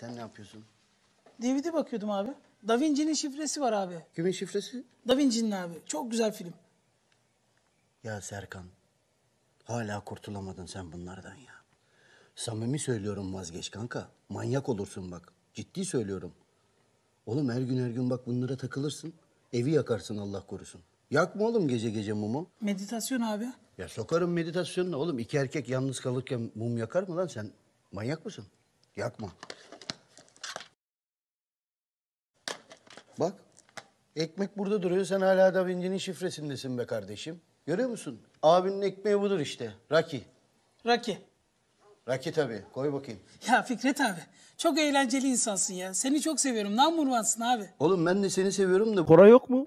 Sen ne yapıyorsun? DVD bakıyordum abi. Da Vinci'nin şifresi var abi. Kimin şifresi? Da Vinci'nin abi. Çok güzel film. Ya Serkan. Hala kurtulamadın sen bunlardan ya. Samimi söylüyorum vazgeç kanka. Manyak olursun bak. Ciddi söylüyorum. Oğlum her gün her gün bak bunlara takılırsın. Evi yakarsın Allah korusun. Yakma oğlum gece gece mumu. Meditasyon abi. Ya sokarım meditasyonuna oğlum. iki erkek yalnız kalırken mum yakar mı lan sen? Manyak mısın? Yakma. Bak. Ekmek burada duruyor. Sen hala Da Vinci'nin şifresindesin be kardeşim. Görüyor musun? Abinin ekmeği budur işte. Raki. Raki. Raki tabii. Koy bakayım. Ya Fikret abi. Çok eğlenceli insansın ya. Seni çok seviyorum. Number one'sın abi. Oğlum ben de seni seviyorum da... Kora yok mu?